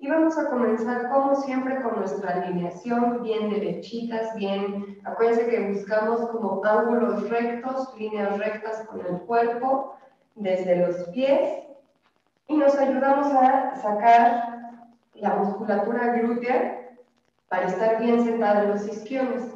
Y vamos a comenzar como siempre con nuestra alineación, bien derechitas, bien, acuérdense que buscamos como ángulos rectos, líneas rectas con el cuerpo, desde los pies, y nos ayudamos a sacar la musculatura glútea para estar bien sentada en los isquiones.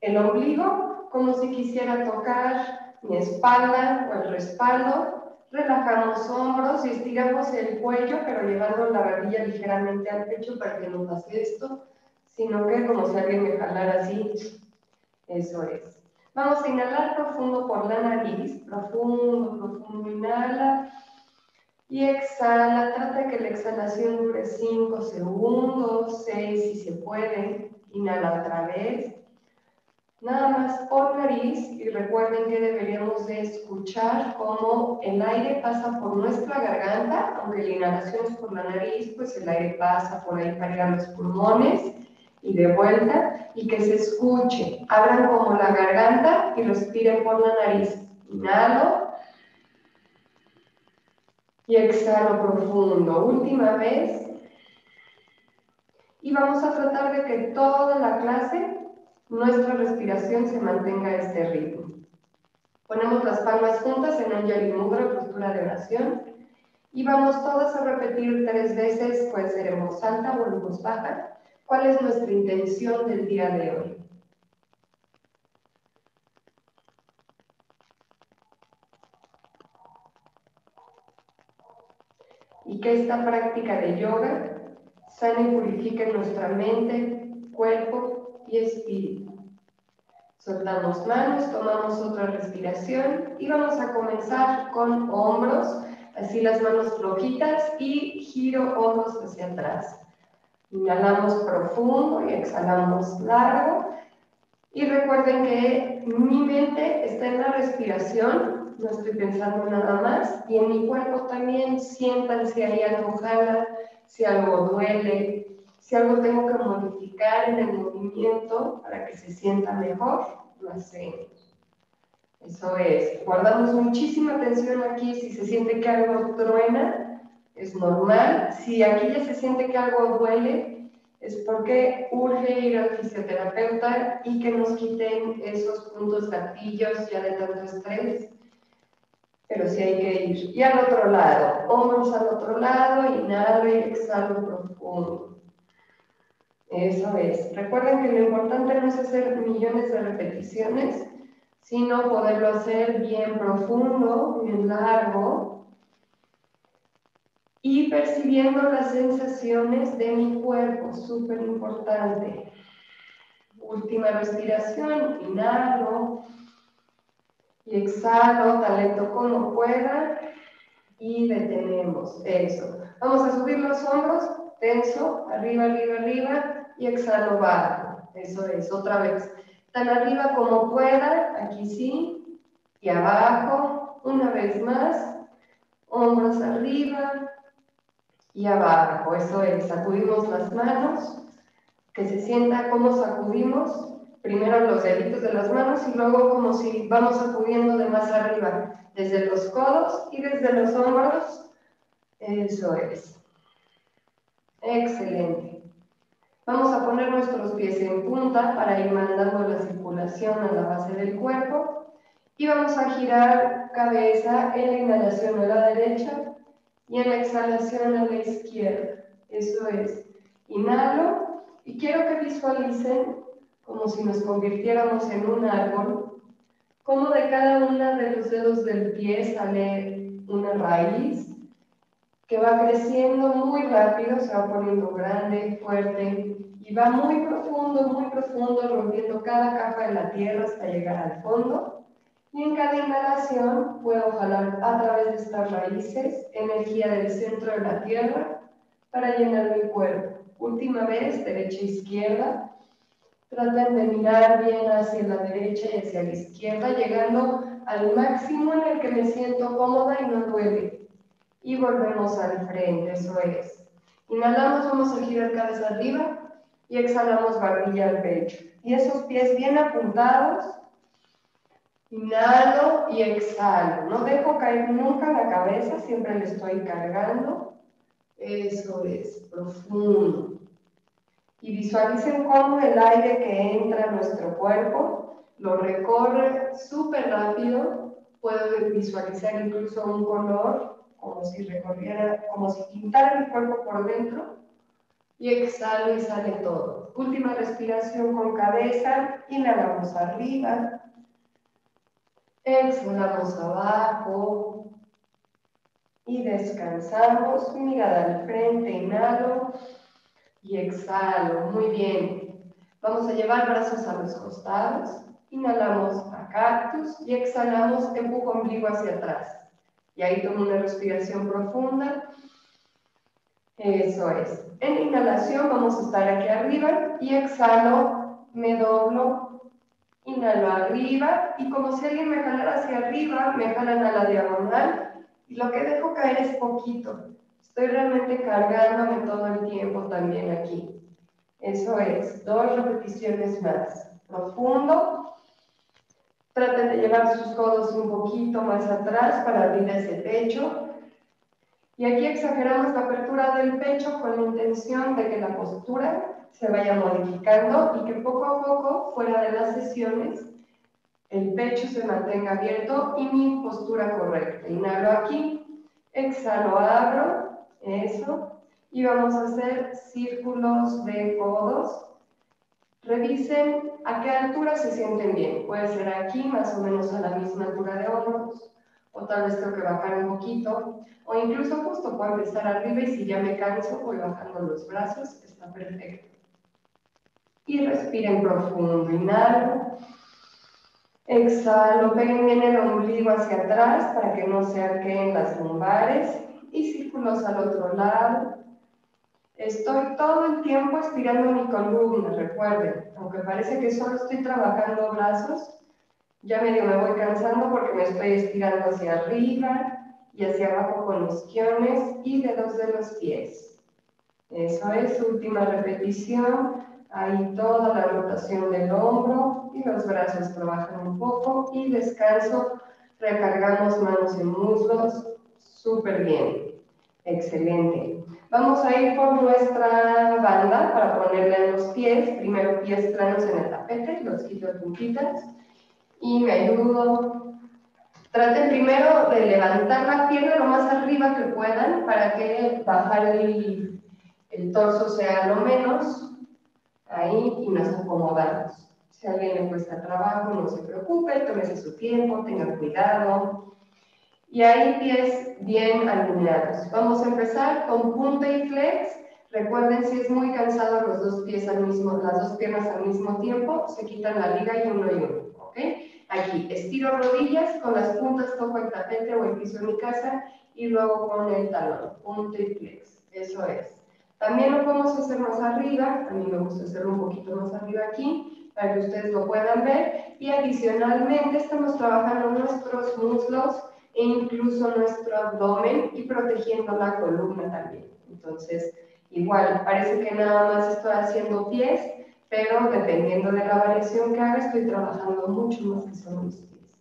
El ombligo, como si quisiera tocar mi espalda o el respaldo, Relajamos hombros estiramos el cuello, pero llevando la barbilla ligeramente al pecho para que no pase esto, sino que como si alguien me jalara así, eso es. Vamos a inhalar profundo por la nariz, profundo, profundo, inhala y exhala. Trata que la exhalación dure 5 segundos, 6 si se puede. Inhala otra vez nada más por nariz y recuerden que deberíamos de escuchar cómo el aire pasa por nuestra garganta, aunque la inhalación es por la nariz, pues el aire pasa por ahí para ir a los pulmones y de vuelta y que se escuche. Abran como la garganta y respiren por la nariz. Inhalo y exhalo profundo. Última vez. Y vamos a tratar de que toda la clase nuestra respiración se mantenga a este ritmo. Ponemos las palmas juntas en Anjali Mudra, postura de oración, y vamos todas a repetir tres veces, puede ser en alta o en voz baja, cuál es nuestra intención del día de hoy. Y que esta práctica de yoga sane y purifique nuestra mente, cuerpo y espíritu. Soltamos manos, tomamos otra respiración y vamos a comenzar con hombros, así las manos flojitas y giro hombros hacia atrás. Inhalamos profundo y exhalamos largo. Y recuerden que mi mente está en la respiración, no estoy pensando nada más, y en mi cuerpo también sientan si hay algo jala, si algo duele, si algo tengo que modificar en el movimiento para que se sienta mejor, lo hacemos. Eso es, guardamos muchísima atención aquí, si se siente que algo truena, es normal. Si aquí ya se siente que algo duele, es porque urge ir al fisioterapeuta y que nos quiten esos puntos gatillos ya de tanto estrés. Pero sí hay que ir. Y al otro lado, hombros al otro lado, inhalo y exhalo profundo. Eso es. Recuerden que lo importante no es hacer millones de repeticiones, sino poderlo hacer bien profundo, bien largo y percibiendo las sensaciones de mi cuerpo, súper importante. Última respiración, inhalo y exhalo tan lento como pueda y detenemos. Eso. Vamos a subir los hombros, tenso, arriba, arriba, arriba y exhalo bajo. Eso es, otra vez. Tan arriba como pueda, aquí sí, y abajo, una vez más, hombros arriba y abajo. Eso es, sacudimos las manos, que se sienta como sacudimos, primero los deditos de las manos y luego como si vamos sacudiendo de más arriba, desde los codos y desde los hombros. Eso es. Excelente. Vamos a poner nuestros pies en punta para ir mandando la circulación a la base del cuerpo y vamos a girar cabeza en la inhalación a la derecha y en la exhalación a la izquierda. Eso es, inhalo y quiero que visualicen como si nos convirtiéramos en un árbol, como de cada uno de los dedos del pie sale una raíz que va creciendo muy rápido, se va poniendo grande, fuerte y va muy profundo, muy profundo, rompiendo cada capa de la tierra hasta llegar al fondo. Y en cada inhalación puedo jalar a través de estas raíces energía del centro de la tierra para llenar mi cuerpo. Última vez, derecha e izquierda. Traten de mirar bien hacia la derecha y hacia la izquierda, llegando al máximo en el que me siento cómoda y no duele y volvemos al frente, eso es. Inhalamos, vamos a girar cabeza arriba y exhalamos barbilla al pecho. Y esos pies bien apuntados. Inhalo y exhalo. No dejo caer nunca la cabeza, siempre le estoy cargando. Eso es, profundo. Y visualicen cómo el aire que entra a nuestro cuerpo lo recorre súper rápido. Puedo visualizar incluso un color como si recorriera, como si pintara el cuerpo por dentro. Y exhalo y sale todo. Última respiración con cabeza. Inhalamos arriba. Exhalamos abajo y descansamos, mirada al frente, inhalo y exhalo, muy bien. Vamos a llevar brazos a los costados, inhalamos a cactus y exhalamos, empujo ombligo hacia atrás. Y ahí tomo una respiración profunda. Eso es. En inhalación vamos a estar aquí arriba y exhalo, me doblo, inhalo arriba y como si alguien me jalara hacia arriba, me jalan a la diagonal y lo que dejo caer es poquito. Estoy realmente cargándome todo el tiempo también aquí. Eso es, dos repeticiones más. Profundo. Traten de llevar sus codos un poquito más atrás para abrir ese pecho. Y aquí exageramos la apertura del pecho con la intención de que la postura se vaya modificando y que poco a poco, fuera de las sesiones, el pecho se mantenga abierto y mi postura correcta. Inhalo aquí, exhalo, abro, eso. Y vamos a hacer círculos de codos. Revisen a qué altura se sienten bien. Puede ser aquí, más o menos a la misma altura de hombros, o tal vez tengo que bajar un poquito, o incluso justo puedo empezar arriba y si ya me canso voy bajando los brazos, está perfecto. Y respiren profundo, inhalo. Exhalo, peguen bien el ombligo hacia atrás para que no se arqueen las lumbares y círculos al otro lado. Estoy todo el tiempo estirando mi columna, recuerden, aunque parece que solo estoy trabajando brazos, ya medio me voy cansando porque me estoy estirando hacia arriba y hacia abajo con los quiones y dedos de los pies. Eso es, última repetición. Ahí toda la rotación del hombro y los brazos trabajan un poco y descanso. Recargamos manos en muslos. Súper bien. Excelente. Vamos a ir por nuestra banda para ponerle en los pies. Primero pies planos en el tapete, los quito puntitas. Y me ayudo. Traten primero de levantar la pierna lo más arriba que puedan para que bajar el, el torso sea lo menos ahí y nos acomodamos. Si a alguien le cuesta trabajo, no se preocupe, tómese su tiempo, tenga cuidado. Y ahí pies bien alineados. Vamos a empezar con punta y flex. Recuerden, si es muy cansado los dos pies al mismo, las dos piernas al mismo tiempo, se quitan la liga y uno y uno. ¿ok? Aquí, estiro rodillas, con las puntas toco el tapete o el piso en mi casa y luego con el talón, punta y flex. Eso es. También lo podemos hacer más arriba, a mí me gusta hacerlo un poquito más arriba aquí, para que ustedes lo puedan ver. Y adicionalmente estamos trabajando nuestros muslos e incluso nuestro abdomen y protegiendo la columna también. Entonces, igual, parece que nada más estoy haciendo pies, pero dependiendo de la variación que haga, estoy trabajando mucho más que solo mis pies.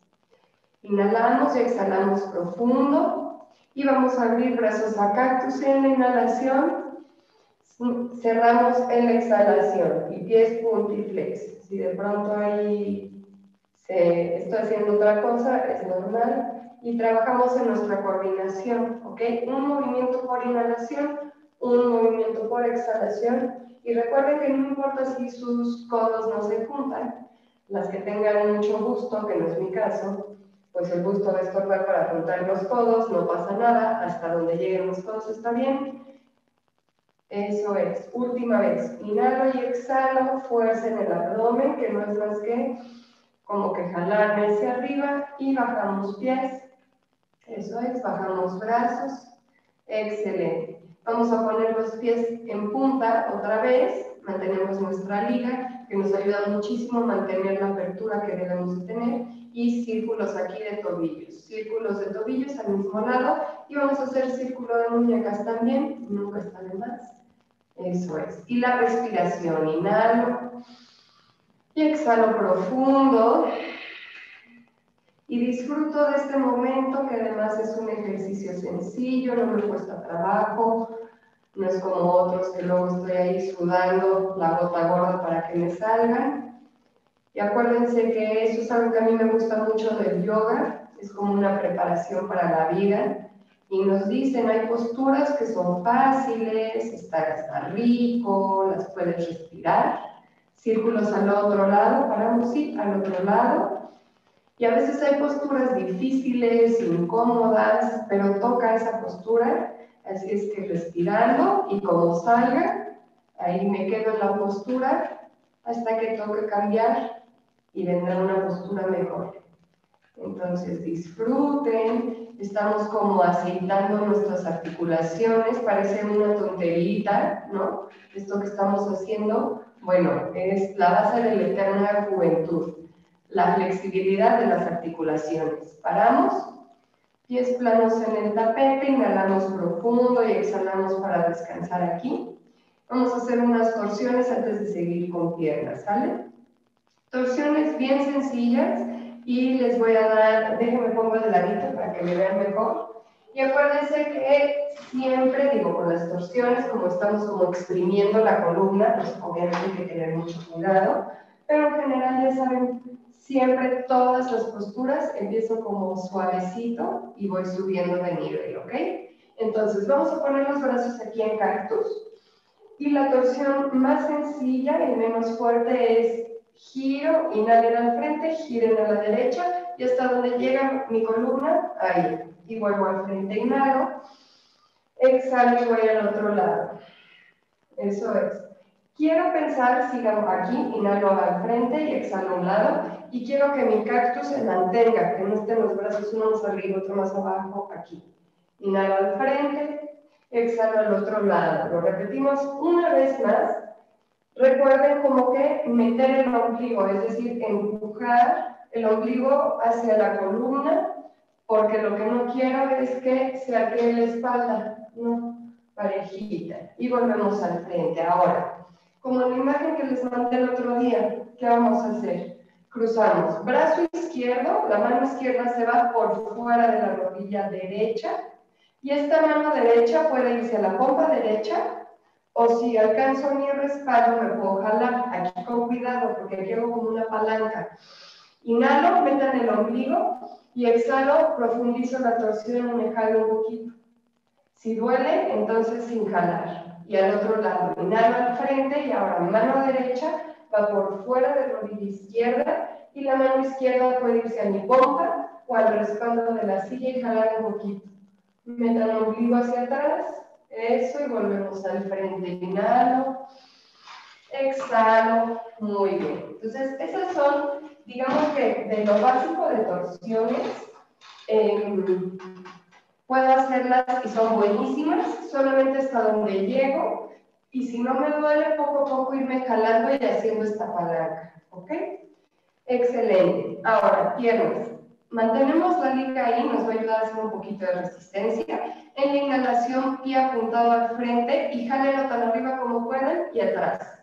Inhalamos y exhalamos profundo y vamos a abrir brazos a cactus en la inhalación cerramos en la exhalación y pies flex. Si de pronto ahí se, estoy haciendo otra cosa, es normal. Y trabajamos en nuestra coordinación, ¿ok? Un movimiento por inhalación, un movimiento por exhalación. Y recuerden que no importa si sus codos no se juntan, las que tengan mucho gusto, que no es mi caso, pues el gusto va a estorbar para juntar los codos, no pasa nada, hasta donde lleguen los codos está bien eso es. Última vez. Inhalo y exhalo. Fuerza en el abdomen, que no es más que como que jalarme hacia arriba y bajamos pies. Eso es. Bajamos brazos. Excelente. Vamos a poner los pies en punta otra vez. Mantenemos nuestra liga, que nos ayuda muchísimo a mantener la apertura que debemos de tener. Y círculos aquí de tobillos. Círculos de tobillos al mismo lado. Y vamos a hacer círculo de muñecas también. Nunca está de más. Eso es. Y la respiración, inhalo exhalo profundo. Y disfruto de este momento que además es un ejercicio sencillo, no me cuesta trabajo. no es como otros que luego estoy ahí sudando la gota gorda para que me salgan. Y acuérdense que eso es algo que a mí me gusta mucho del yoga, es como una preparación para la vida. Y nos dicen, hay posturas que son fáciles, estar hasta rico, las puedes respirar. Círculos al otro lado, paramos, sí, al otro lado. Y a veces hay posturas difíciles, incómodas, pero toca esa postura Así es que respirando y como salga, ahí me quedo en la postura hasta que toque cambiar y vendrá una postura mejor. Entonces disfruten, estamos como aceitando nuestras articulaciones, parece una tonterita, ¿no? Esto que estamos haciendo, bueno, es la base de la eterna juventud, la flexibilidad de las articulaciones. Paramos Pies planos en el tapete, inhalamos profundo y exhalamos para descansar aquí. Vamos a hacer unas torsiones antes de seguir con piernas, ¿sale? Torsiones bien sencillas y les voy a dar, déjenme pongo de ladito para que me vean mejor. Y acuérdense que siempre, digo, con las torsiones, como estamos como exprimiendo la columna, pues obviamente hay que tener mucho cuidado, pero en general ya saben Siempre todas las posturas empiezo como suavecito y voy subiendo de nivel, ¿ok? Entonces vamos a poner los brazos aquí en cactus. Y la torsión más sencilla y menos fuerte es giro, inhalen al frente, giren a la derecha y hasta donde llega mi columna, ahí. Y vuelvo al frente, inhalo, exhalo y voy al otro lado. Eso es. Quiero pensar, sigamos aquí, inhalo al frente y exhalo a un lado y quiero que mi cactus se mantenga, que no estén los brazos uno más arriba, otro más abajo, aquí. Inhalo al frente, exhalo al otro lado. Lo repetimos una vez más. Recuerden como que meter el ombligo, es decir, empujar el ombligo hacia la columna, porque lo que no quiero es que se arquee la espalda, no, parejita. Y volvemos al frente. Ahora, como la imagen que les mandé el otro día, ¿qué vamos a hacer? Cruzamos. Brazo izquierdo, la mano izquierda se va por fuera de la rodilla derecha y esta mano derecha puede irse a la pompa derecha o si alcanzo mi respaldo me puedo jalar. Aquí con cuidado porque hago como una palanca. Inhalo, metan el ombligo y exhalo, profundizo la torsión y me jalo un poquito. Si duele, entonces sin jalar. Y al otro lado, inhalo al frente y ahora mano derecha, va por fuera de la rodilla izquierda y la mano izquierda puede irse a mi pompa o al respaldo de la silla y jalar un poquito. Metan el ombligo hacia atrás, eso, y volvemos al frente. Inhalo, exhalo, muy bien. Entonces, esas son, digamos que de lo básico de torsiones, em, puedo hacerlas y son buenísimas, solamente hasta donde llego y si no me duele, poco a poco irme jalando y haciendo esta palanca. ¿Ok? Excelente. Ahora, piernas. Mantenemos la liga ahí, nos va a ayudar a hacer un poquito de resistencia. En la inhalación, pie apuntado al frente y jálenlo tan arriba como puedan y atrás.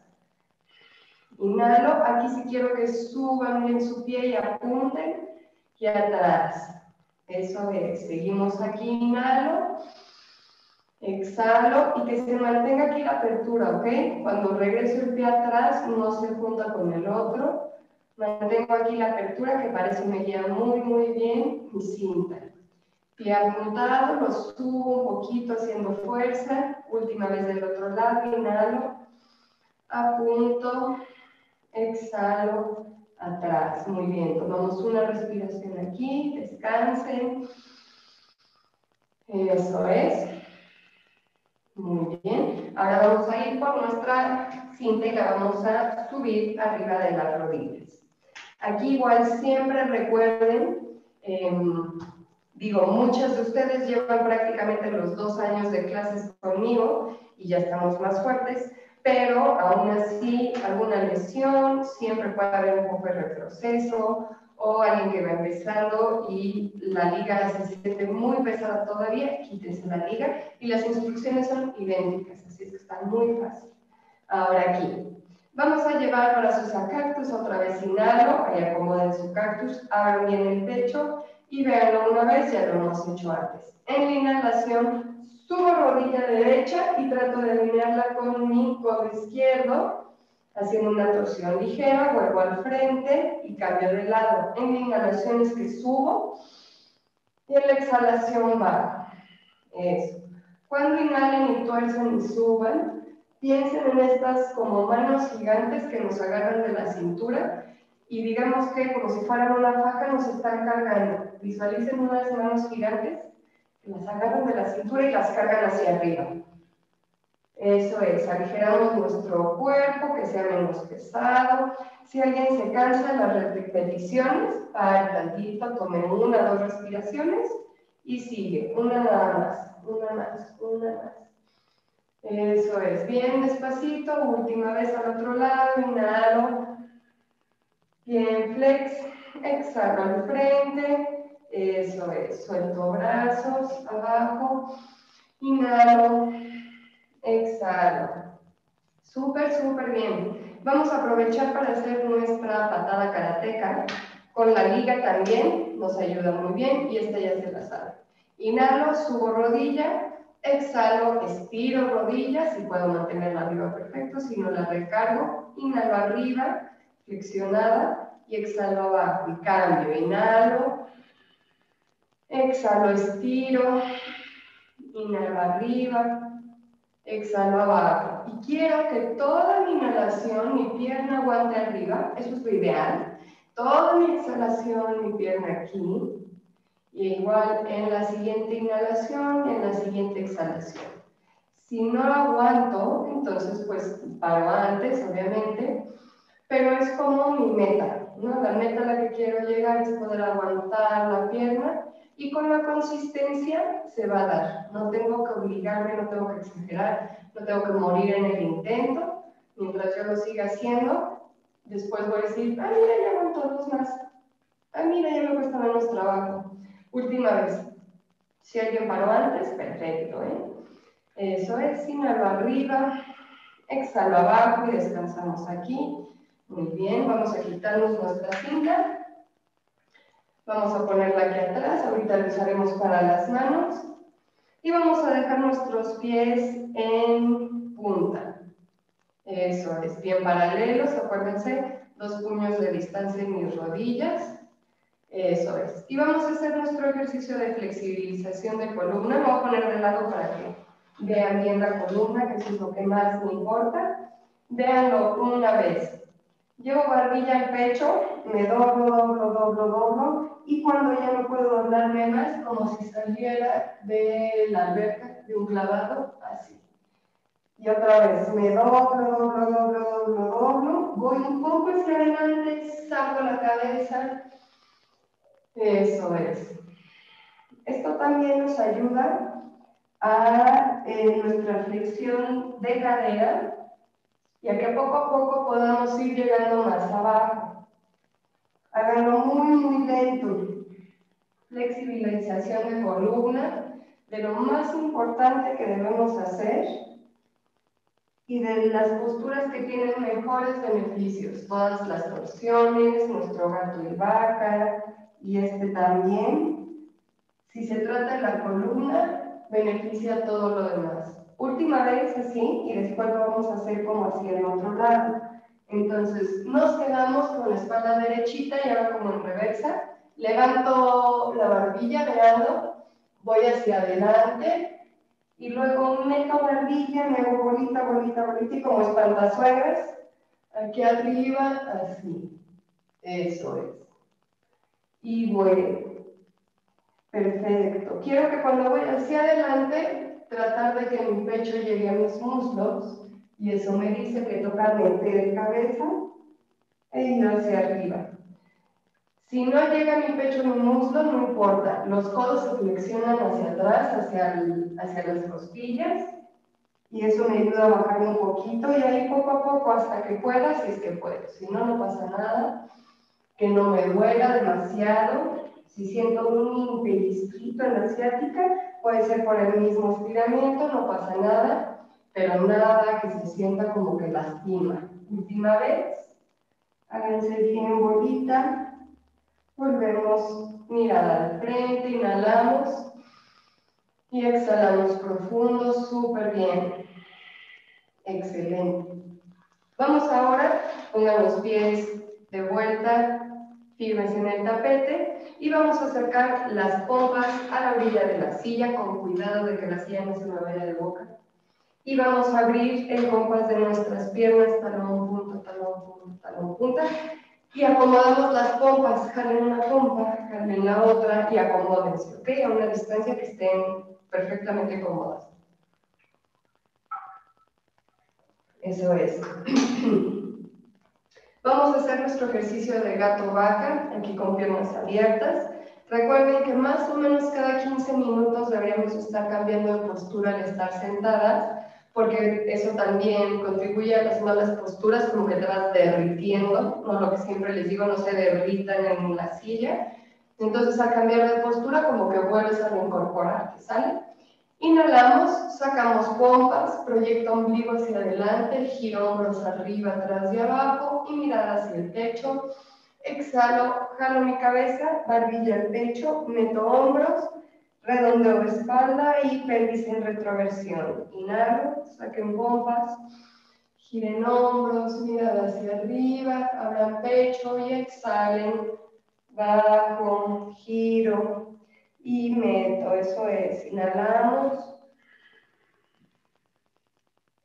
Inhalo, aquí sí quiero que suban bien su pie y apunten y atrás. Eso es, seguimos aquí, inhalo. Exhalo y que se mantenga aquí la apertura, ¿ok? Cuando regreso el pie atrás, no se junta con el otro. Mantengo aquí la apertura que parece me guía muy, muy bien mi cinta. Pie apuntado, lo subo un poquito haciendo fuerza. Última vez del otro lado, inhalo, apunto, exhalo, atrás. Muy bien, tomamos una respiración aquí, descansen. Eso es. Muy bien. Ahora vamos a ir por nuestra cinta y la vamos a subir arriba de las rodillas. Aquí igual siempre recuerden, em, digo, muchas de ustedes llevan prácticamente los dos años de clases conmigo y ya estamos más fuertes, pero aún así alguna lesión, siempre puede haber un poco de retroceso o alguien que va empezando y la liga se siente muy pesada todavía, quítese la liga y las instrucciones son idénticas, así es que está muy fácil. Ahora aquí, vamos a llevar brazos a cactus, otra vez inhalo, ahí acomoden su cactus, abran bien el pecho y véanlo una vez, ya lo hemos hecho antes. En la inhalación, Subo rodilla derecha y trato de alinearla con mi codo izquierdo, haciendo una torsión ligera, vuelvo al frente y cambio de lado. En mi inhalación es que subo y en la exhalación bajo. Eso. Cuando inhalen y tuercen y suban, piensen en estas como manos gigantes que nos agarran de la cintura y digamos que como si fueran una faja nos están cargando. Visualicen unas manos gigantes las agarran de la cintura y las cargan hacia arriba. Eso es, aligeramos nuestro cuerpo, que sea menos pesado. Si alguien se cansa en las repeticiones, para tantito, tomen una, dos respiraciones y sigue. Una nada más, una más, una más. Eso es, bien despacito, última vez al otro lado, inhalo. Bien, flex, exhalo al frente, eso es, suelto brazos abajo, inhalo, exhalo. Súper, súper bien. Vamos a aprovechar para hacer nuestra patada karateca. Con la liga también nos ayuda muy bien y esta ya se la sabe. Inhalo, subo rodilla, exhalo, estiro rodilla, si puedo mantenerla arriba perfecto, si no la recargo, inhalo arriba, flexionada y exhalo abajo y cambio, inhalo, exhalo, estiro, inhalo arriba, exhalo abajo. Y quiero que toda mi inhalación, mi pierna aguante arriba, eso es lo ideal. Toda mi exhalación, mi pierna aquí. Y igual en la siguiente inhalación y en la siguiente exhalación. Si no aguanto, entonces pues paro antes, obviamente, pero es como mi meta, ¿no? La meta a la que quiero llegar es poder aguantar la pierna y con la consistencia se va a dar. No tengo que obligarme, no tengo que exagerar, no tengo que morir en el intento. Mientras yo lo siga haciendo, después voy a decir, ah, mira, ya aguanto dos más. Ah, mira, ya me cuesta menos trabajo. Última vez. Si alguien paró antes, perfecto, ¿eh? Eso es, inhalo arriba, exhalo abajo y descansamos aquí. Muy bien, vamos a quitarnos nuestra cinta. Vamos a ponerla aquí atrás, ahorita lo usaremos para las manos. Y vamos a dejar nuestros pies en punta. Eso es, bien paralelos, acuérdense, dos puños de distancia en mis rodillas. Eso es. Y vamos a hacer nuestro ejercicio de flexibilización de columna. Me voy a poner de lado para que vean bien la columna, que eso es lo que más me importa. Véanlo una vez. Llevo barbilla al pecho, me doblo, doblo, doblo, doblo, y cuando ya no puedo doblarme más, como si saliera de la alberca, de un clavado, así. Y otra vez, me doblo, doblo, doblo, doblo, doblo, voy un poco hacia adelante, saco la cabeza. Eso es. Esto también nos ayuda a nuestra flexión de cadera, ya que poco a poco podamos ir llegando más abajo. Háganlo muy, muy lento. Flexibilización de columna, de lo más importante que debemos hacer y de las posturas que tienen mejores beneficios. Todas las torsiones, nuestro gato y vaca, y este también. Si se trata de la columna, beneficia todo lo demás última vez así y después lo vamos a hacer como así en otro lado. Entonces nos quedamos con la espalda derechita y ahora como en reversa. Levanto la barbilla, veando, voy hacia adelante y luego meto barbilla, me hago bolita, bolita, bolita y como espantasuegras, aquí arriba, así. Eso es. Y voy. Perfecto. Quiero que cuando voy hacia adelante tratar de que mi pecho llegue a mis muslos y eso me dice que toca meter cabeza e ir hacia arriba. Si no llega mi pecho mi muslo, no importa. Los codos se flexionan hacia atrás, hacia, hacia las costillas, y eso me ayuda a bajar un poquito y ahí poco a poco hasta que pueda, si es que puedo. Si no, no pasa nada. Que no me duela demasiado. Si siento un pellizquito en la ciática, Puede ser por el mismo estiramiento, no pasa nada, pero nada que se sienta como que lastima. Última vez, háganse bien bolita, volvemos mirada al frente, inhalamos, Y exhalamos profundo, súper bien. Excelente. Vamos ahora, pongan los pies de vuelta, firmes en el tapete, y vamos a acercar las pompas a la orilla de la silla, con cuidado de que la silla no se me vaya de boca. Y vamos a abrir el compás de nuestras piernas, talón, punta, talón, punta, talón, punta, y acomodamos las pompas, jalen una pompa, jalen la otra y acomódense, ¿ok? A una distancia que estén perfectamente cómodas. Eso es. Vamos a hacer nuestro ejercicio de gato-vaca, aquí con piernas abiertas. Recuerden que más o menos cada 15 minutos deberíamos estar cambiando de postura al estar sentadas, porque eso también contribuye a las malas posturas, como que te vas derritiendo, no lo que siempre les digo, no se derritan en la silla. Entonces, al cambiar de postura, como que vuelves a reincorporarte, ¿sale? Inhalamos, sacamos pompas, proyecto ombligo hacia adelante, giro hombros arriba, atrás y abajo y mirada hacia el pecho. Exhalo, jalo mi cabeza, barbilla al pecho, meto hombros, redondeo espalda y pelvis en retroversión. Inhalo, saquen pompas, giren hombros, mirada hacia arriba, abran pecho y exhalen, bajo, giro, y meto, eso es, inhalamos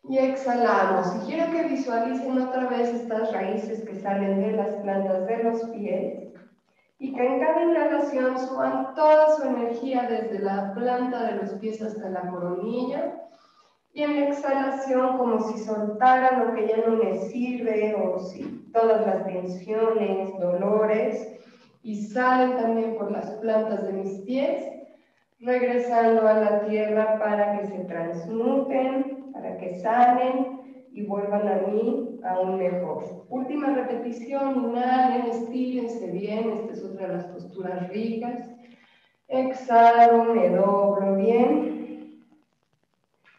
y exhalamos. Y quiero que visualicen otra vez estas raíces que salen de las plantas de los pies y que en cada inhalación suban toda su energía desde la planta de los pies hasta la coronilla. Y en la exhalación como si soltaran lo que ya no les sirve o si todas las tensiones, dolores y salen también por las plantas de mis pies, regresando a la tierra para que se transmuten, para que salen y vuelvan a mí aún mejor. Última repetición, inhalen, estírense bien, esta es otra de las posturas ricas. Exhalo, me doblo bien.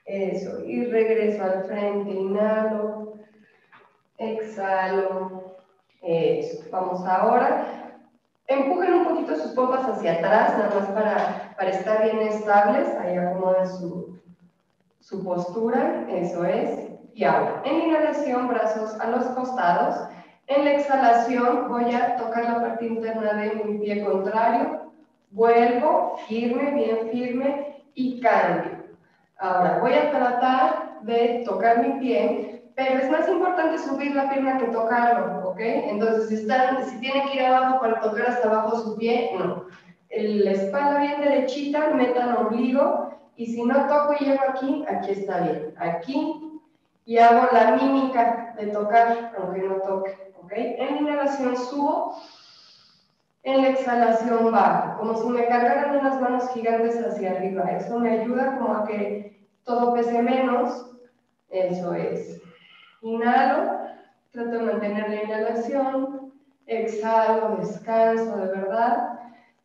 Eso, y regreso al frente, inhalo, exhalo. Eso, vamos ahora Empujen un poquito sus pompas hacia atrás, nada más para, para estar bien estables. Ahí acomoden su, su postura, eso es. Y ahora, en inhalación, brazos a los costados. En la exhalación voy a tocar la parte interna de mi pie contrario. Vuelvo, firme, bien firme y cambio. Ahora, voy a tratar de tocar mi pie pero es más importante subir la pierna que tocarlo, ¿ok? Entonces, si, están, si tienen que ir abajo para tocar hasta abajo su pie, no. La espalda bien derechita, metan ombligo, y si no toco y llego aquí, aquí está bien. Aquí, y hago la mímica de tocar, aunque no toque, ¿ok? En inhalación subo, en la exhalación bajo, como si me cargaran unas manos gigantes hacia arriba. Eso me ayuda como a que todo pese menos. Eso es. Inhalo, trato de mantener la inhalación, exhalo, descanso de verdad,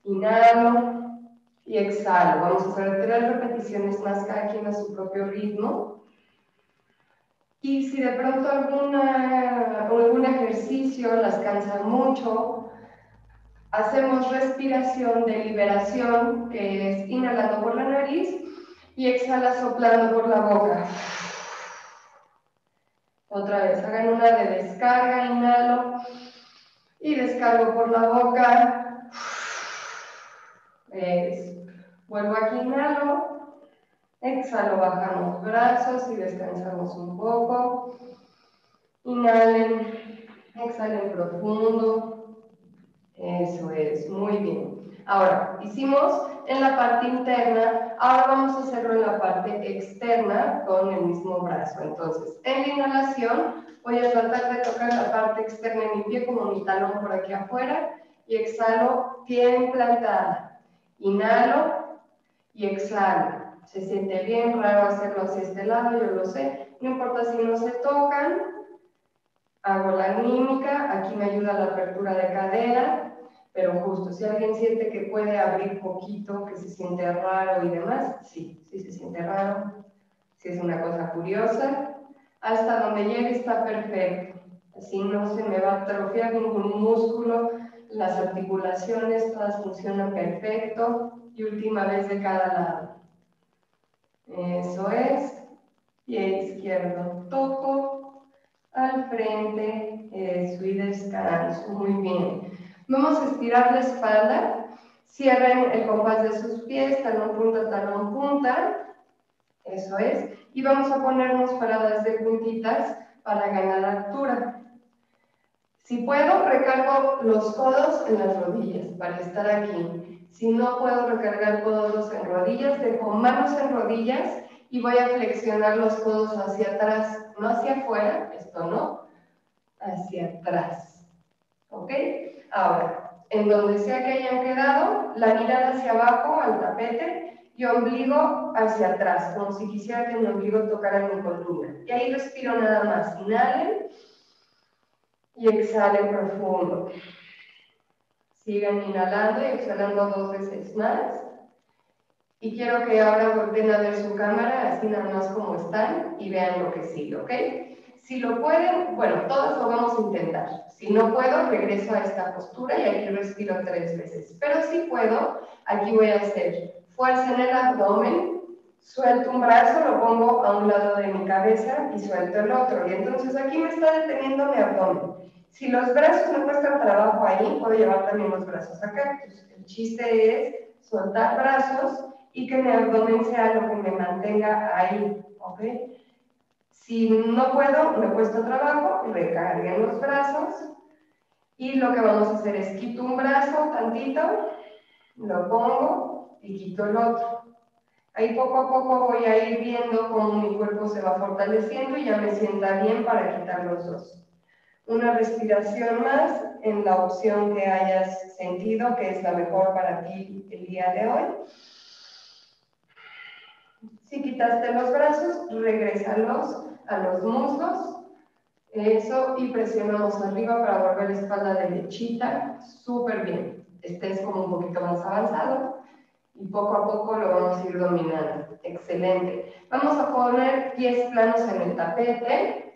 inhalo y exhalo. Vamos a hacer tres repeticiones más, cada quien a su propio ritmo. Y si de pronto alguna, algún ejercicio las cansa mucho, hacemos respiración de liberación, que es inhalando por la nariz y exhala soplando por la boca. Otra vez, hagan una de descarga, inhalo y descargo por la boca. Vuelvo aquí, inhalo, exhalo, bajamos brazos y descansamos un poco. Inhalen, exhalen profundo. Eso es, muy bien. Ahora, hicimos en la parte interna, ahora vamos a hacerlo en la parte externa con el mismo brazo. Entonces, en la inhalación voy a tratar de tocar la parte externa de mi pie como mi talón por aquí afuera y exhalo bien plantada. Inhalo y exhalo. Se siente bien raro hacerlo hacia este lado, yo lo sé. No importa si no se tocan. Hago la mímica, aquí me ayuda la apertura de cadera pero justo, si alguien siente que puede abrir poquito, que se siente raro y demás, sí, sí se siente raro, si es una cosa curiosa, hasta donde llegue está perfecto. Así no se me va a atrofiar ningún músculo, las articulaciones todas funcionan perfecto y última vez de cada lado. Eso es. Pie izquierdo toco al frente. Eso y descanso. Muy bien. Vamos a estirar la espalda. Cierren el compás de sus pies, talón punta, talón punta. Eso es. Y vamos a ponernos paradas de puntitas para ganar altura. Si puedo, recargo los codos en las rodillas para estar aquí. Si no puedo recargar codos en rodillas, dejo manos en rodillas y voy a flexionar los codos hacia atrás, no hacia afuera, esto no, hacia atrás. ¿Ok? Ahora, en donde sea que hayan quedado, la mirada hacia abajo, al tapete, y ombligo hacia atrás, como si quisiera que mi ombligo tocara mi columna. Y ahí respiro nada más. Inhalen y exhalen profundo. Sigan inhalando y exhalando dos veces más. Y quiero que ahora volteen a ver su cámara, así nada más como están, y vean lo que sigue, ¿ok? Si lo pueden, bueno, todos lo vamos a intentar. Si no puedo, regreso a esta postura y aquí respiro tres veces. Pero si puedo, aquí voy a hacer fuerza en el abdomen, suelto un brazo, lo pongo a un lado de mi cabeza y suelto el otro. Y entonces aquí me está deteniendo mi abdomen. Si los brazos me cuestan trabajo ahí, puedo llevar también los brazos acá. Entonces, el chiste es soltar brazos y que mi abdomen sea lo que me mantenga ahí, ¿ok? Si no puedo, me cuesta trabajo, recarguen los brazos. Y lo que vamos a hacer es quito un brazo tantito, lo pongo y quito el otro. Ahí poco a poco voy a ir viendo cómo mi cuerpo se va fortaleciendo y ya me sienta bien para quitar los dos. Una respiración más en la opción que hayas sentido que es la mejor para ti el día de hoy. Si quitaste los brazos, regrésalos a los muslos. Eso, y presionamos arriba para volver la espalda derechita. Súper bien. Este es como un poquito más avanzado. Y poco a poco lo vamos a ir dominando. Excelente. Vamos a poner pies planos en el tapete.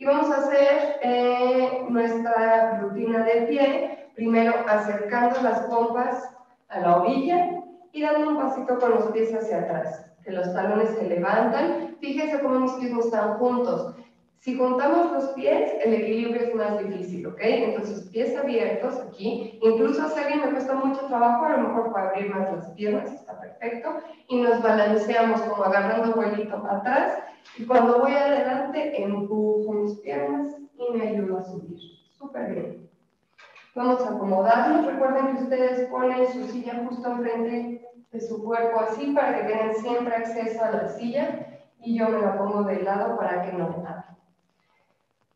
Y vamos a hacer eh, nuestra rutina de pie. Primero acercando las pompas a la orilla y dando un pasito con los pies hacia atrás que los talones se levantan. Fíjense cómo mis pies no están juntos. Si juntamos los pies, el equilibrio es más difícil, ¿ok? Entonces, pies abiertos aquí. Incluso si a alguien me cuesta mucho trabajo, a lo mejor puedo abrir más las piernas, está perfecto. Y nos balanceamos como agarrando vuelito atrás. Y cuando voy adelante, empujo mis piernas y me ayudo a subir. Súper bien. Vamos a acomodarnos. Recuerden que ustedes ponen su silla justo enfrente de su cuerpo así para que tengan siempre acceso a la silla y yo me la pongo de lado para que no me tape.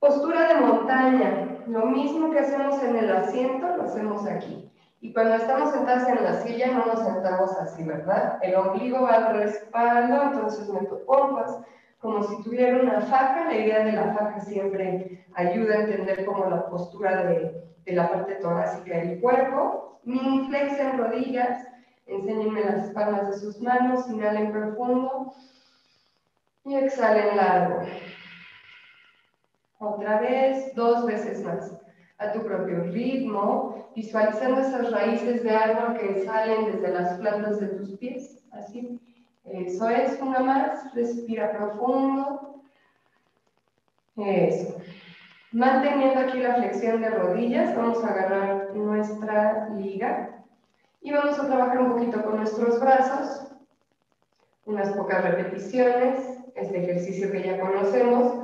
Postura de montaña, lo mismo que hacemos en el asiento, lo hacemos aquí. Y cuando estamos sentados en la silla no nos sentamos así, ¿verdad? El ombligo va al respaldo, entonces meto pompas, como si tuviera una faja. La idea de la faja siempre ayuda a entender como la postura de, la parte torácica del cuerpo. Mini flex en rodillas, Enséñenme las palmas de sus manos, inhalen profundo y exhalen largo. Otra vez, dos veces más, a tu propio ritmo, visualizando esas raíces de árbol que salen desde las plantas de tus pies, así. Eso es, una más, respira profundo. Eso. Manteniendo aquí la flexión de rodillas, vamos a agarrar nuestra liga y vamos a trabajar un poquito con nuestros brazos, unas pocas repeticiones, este ejercicio que ya conocemos.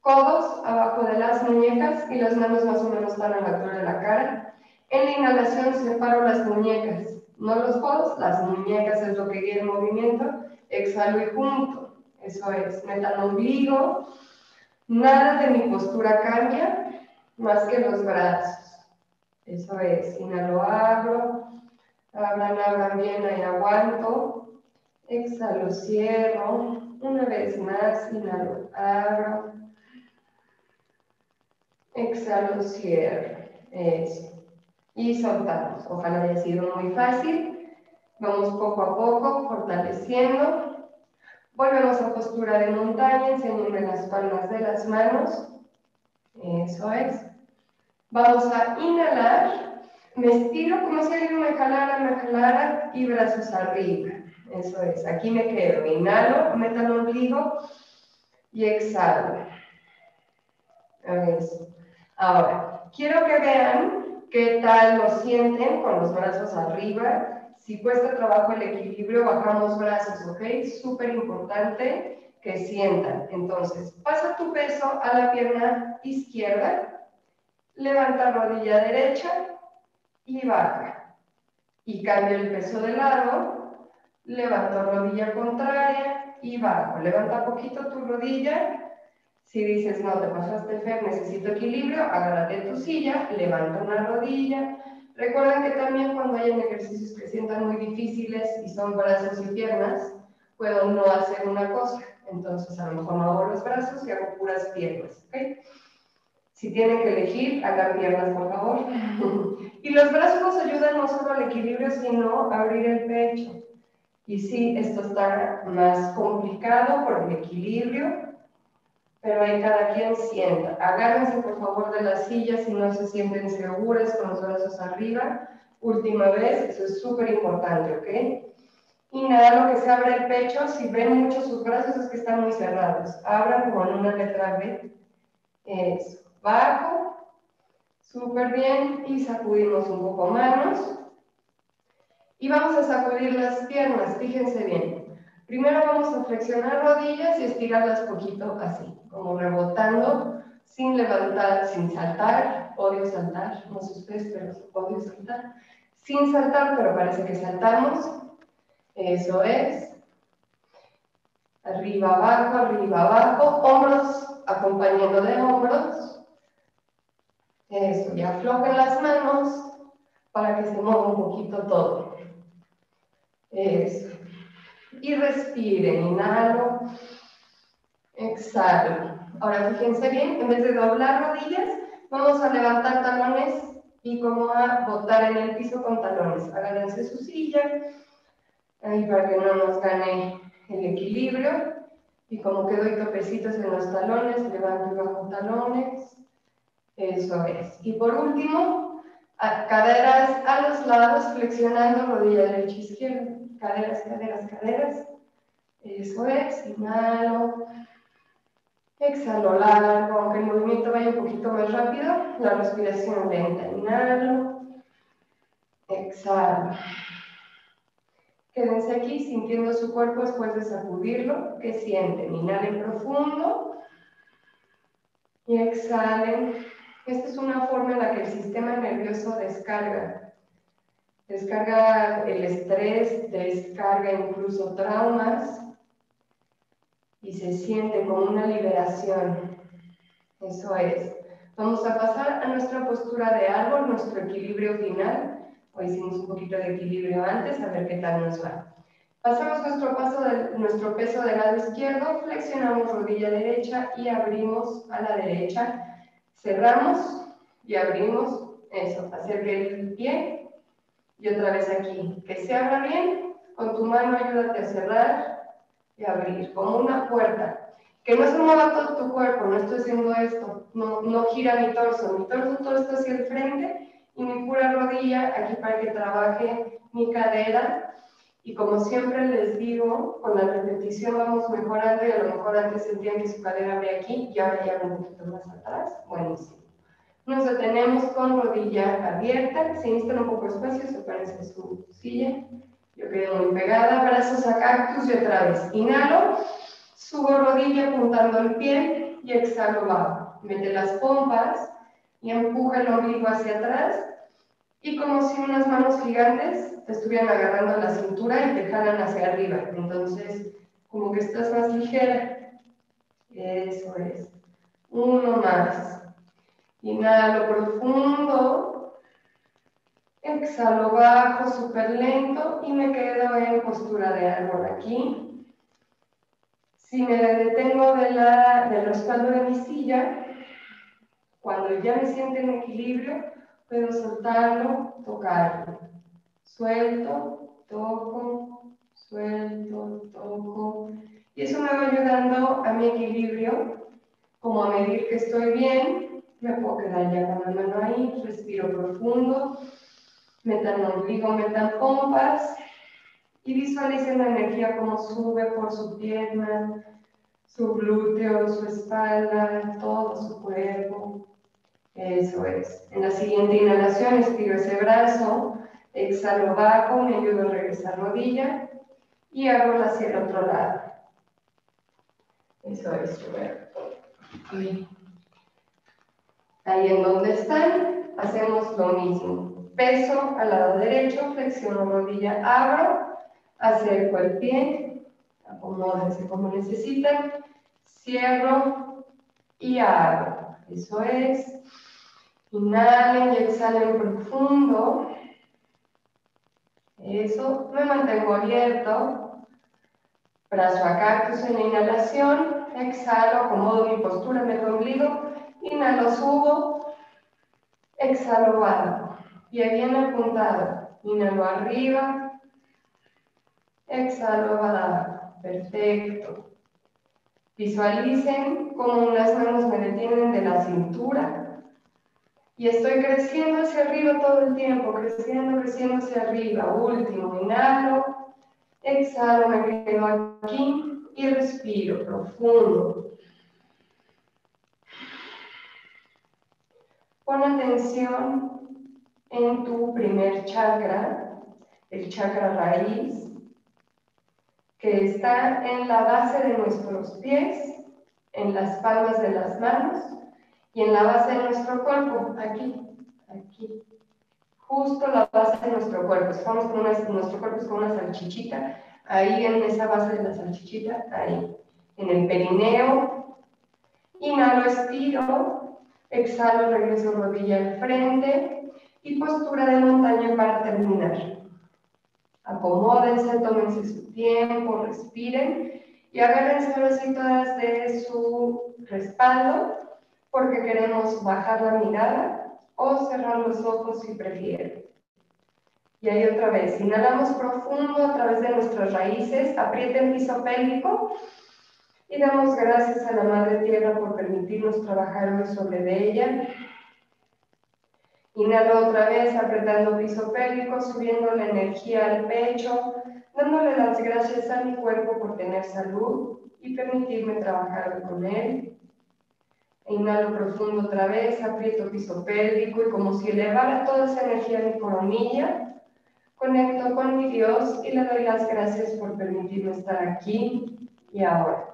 Codos abajo de las muñecas y las manos más o menos están a la altura de la cara. En la inhalación separo las muñecas, no los codos, las muñecas es lo que guía el movimiento. Exhalo y junto. Eso es, metan ombligo. Nada de mi postura cambia más que los brazos. Eso es, inhalo, abro, Abran, abran bien, ahí aguanto. Exhalo, cierro. Una vez más, inhalo, abro. Exhalo, cierro. Eso. Y soltamos. Ojalá haya sido muy fácil. Vamos poco a poco fortaleciendo. Volvemos a postura de montaña. Enséñenme las palmas de las manos. Eso es. Vamos a inhalar me estiro como si alguien me jalara, me jalara y brazos arriba. Eso es, aquí me quedo. Inhalo, meto el ombligo y exhalo. Eso. Ahora, quiero que vean qué tal lo sienten con los brazos arriba. Si cuesta trabajo el equilibrio, bajamos brazos, ¿ok? Súper importante que sientan. Entonces, pasa tu peso a la pierna izquierda, levanta rodilla derecha y baja. Y cambia el peso de lado, levanto rodilla contraria y bajo. Levanta poquito tu rodilla si dices, no, te pasaste Fer, necesito equilibrio, agárrate tu silla, levanta una rodilla. Recuerden que también cuando hayan ejercicios que sientan muy difíciles y son brazos y piernas, puedo no hacer una cosa. Entonces, a lo mejor no hago los brazos y hago puras piernas. ¿okay? Si tienen que elegir, hagan piernas, por favor. y los brazos nos ayudan no solo al equilibrio, sino a abrir el pecho. Y sí, esto está más complicado por el equilibrio, pero ahí cada quien sienta. Agárrense por favor de la silla si no se sienten seguras con los brazos arriba. Última vez, eso es súper importante, ¿ok? Inhala lo que se abre el pecho. Si ven mucho sus brazos es que están muy cerrados. Abran como en una letra B. Eso. Bajo. Súper bien. Y sacudimos un poco manos. Y vamos a sacudir las piernas. Fíjense bien. Primero vamos a flexionar rodillas y estirarlas poquito así como rebotando, sin levantar, sin saltar, odio saltar, no sé ustedes, pero odio saltar, sin saltar, pero parece que saltamos, eso es, arriba, abajo, arriba, abajo, hombros acompañando de hombros, eso, y aflojen las manos para que se mueva un poquito todo, eso, y respiren, inhalo, Exhalo. Ahora fíjense bien, en vez de doblar rodillas, vamos a levantar talones y como a botar en el piso con talones. Agárrense su silla, ahí para que no nos gane el equilibrio. Y como que doy topecitos en los talones, levanto y bajo talones. Eso es. Y por último, caderas a los lados, flexionando rodilla derecha e izquierda. Caderas, caderas, caderas. Eso es. Inhalo. Exhalo largo, aunque el movimiento vaya un poquito más rápido, la respiración lenta. Inhalo, exhalo. Quédense aquí sintiendo su cuerpo después de sacudirlo. ¿Qué sienten? Inhalen profundo y exhalen. Esta es una forma en la que el sistema nervioso descarga. Descarga el estrés, descarga incluso traumas, y se siente como una liberación. Eso es. Vamos a pasar a nuestra postura de árbol, nuestro equilibrio final. Hoy hicimos un poquito de equilibrio antes, a ver qué tal nos va. Pasamos nuestro, paso de, nuestro peso del lado izquierdo, flexionamos rodilla derecha y abrimos a la derecha. Cerramos y abrimos. Eso, acerque el pie y otra vez aquí. Que se abra bien. Con tu mano ayúdate a cerrar y abrir, como una puerta. Que no se mueva todo tu cuerpo, no estoy haciendo esto, no, no gira mi torso, mi torso todo está hacia el frente y mi pura rodilla aquí para que trabaje mi cadera. Y como siempre les digo, con la repetición vamos mejorando y a lo mejor antes sentían que su cadera ve aquí y ahora ya un poquito más atrás. Buenísimo. Nos detenemos con rodilla abierta. Si necesitan un poco de espacio, sepárense su silla. Yo quedo muy pegada, brazos a cactus y otra vez. Inhalo, subo rodilla apuntando el pie y exhalo bajo. Mete las pompas y empuja el ombligo hacia atrás y como si unas manos gigantes te estuvieran agarrando la cintura y te jalan hacia arriba. Entonces, como que estás más ligera. Eso es. Uno más. Inhalo profundo. Exhalo bajo, súper lento y me quedo en postura de árbol aquí. Si me detengo de la, del respaldo de mi silla, cuando ya me siento en equilibrio, puedo soltarlo, tocarlo. Suelto, toco, suelto, toco. Y eso me va ayudando a mi equilibrio, como a medir que estoy bien. Me puedo quedar ya con la mano ahí, respiro profundo metan ombligo, metan pompas Y visualicen la energía como sube por su pierna, su glúteo, su espalda, todo su cuerpo. Eso es. En la siguiente inhalación estiro ese brazo, exhalo bajo, me ayudo a regresar rodilla y hago hacia el otro lado. Eso es, Ahí. Ahí en donde están, hacemos lo mismo. Peso al lado derecho, flexiono rodilla, abro, acerco el pie, acomódense como necesitan, cierro y abro. Eso es. Inhalen y exhalen profundo. Eso, me mantengo abierto. Brazo a cactus en la inhalación. Exhalo, acomodo mi postura el ombligo. Inhalo, subo. Exhalo, bajo. Pie bien apuntado. Inhalo arriba. Exhalo, bajo. Perfecto. Visualicen cómo unas manos me detienen de la cintura y estoy creciendo hacia arriba todo el tiempo, creciendo, creciendo hacia arriba. Último, inhalo, exhalo, me quedo aquí y respiro profundo. Pon atención en tu primer chakra, el chakra raíz, que está en la base de nuestros pies, en las palmas de las manos y en la base de nuestro cuerpo, aquí, aquí. Justo la base de nuestro cuerpo. Estamos con una, nuestro cuerpo es como una salchichita. Ahí en esa base de la salchichita, ahí. En el perineo. Inhalo, estiro. Exhalo, regreso rodilla al frente. Y postura de montaña para terminar. Acomódense, tómense su tiempo, respiren y agárrense las todas de su respaldo porque queremos bajar la mirada o cerrar los ojos si prefieren. Y ahí otra vez, inhalamos profundo a través de nuestras raíces, aprieta el piso pélvico y damos gracias a la Madre Tierra por permitirnos trabajar hoy sobre ella. Inhalo otra vez, apretando piso pélvico, subiendo la energía al pecho, dándole las gracias a mi cuerpo por tener salud y permitirme trabajar con él. Inhalo profundo otra vez, aprieto piso pélvico y como si elevara toda esa energía a mi coronilla, conecto con mi Dios y le doy las gracias por permitirme estar aquí y ahora.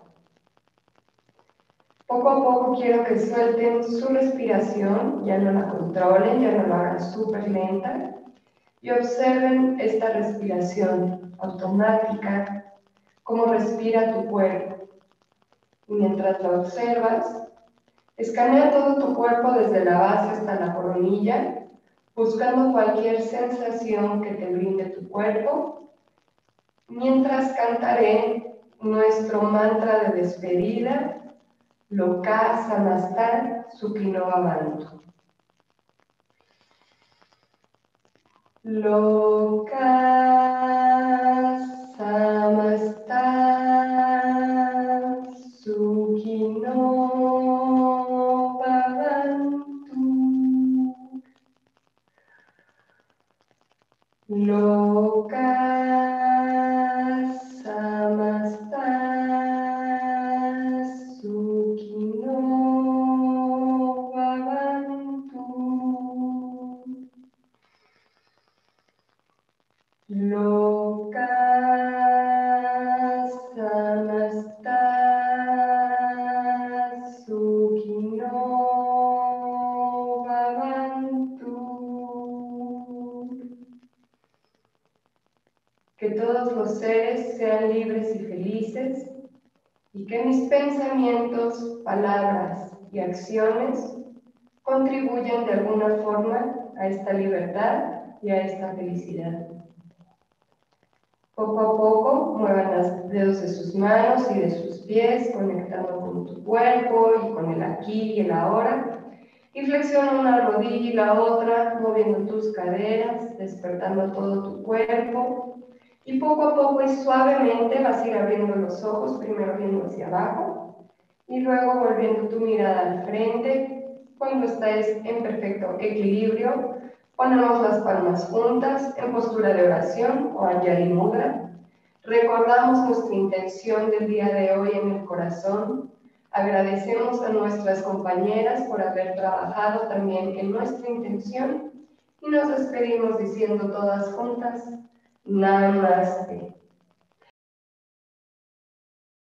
Poco a poco quiero que suelten su respiración, ya no la controlen, ya no la hagan súper lenta y observen esta respiración automática, cómo respira tu cuerpo. Mientras la observas, Escanea todo tu cuerpo desde la base hasta la coronilla, buscando cualquier sensación que te brinde tu cuerpo, mientras cantaré nuestro mantra de despedida, Loka Samastar Sukhino Bhavantu. Loka Samastar Sukhino Loka que todos los seres sean libres y felices y que mis pensamientos, palabras y acciones contribuyan de alguna forma a esta libertad y a esta felicidad. Poco a poco muevan los dedos de sus manos y de sus pies, conectando con tu cuerpo y con el aquí y el ahora. Y flexiona una rodilla y la otra, moviendo tus caderas, despertando todo tu cuerpo y poco a poco y suavemente vas a ir abriendo los ojos, primero viendo hacia abajo y luego volviendo tu mirada al frente. Cuando estés en perfecto equilibrio, ponemos las palmas juntas en postura de oración o Anjali Mudra Recordamos nuestra intención del día de hoy en el corazón. Agradecemos a nuestras compañeras por haber trabajado también en nuestra intención y nos despedimos diciendo todas juntas, Namaste.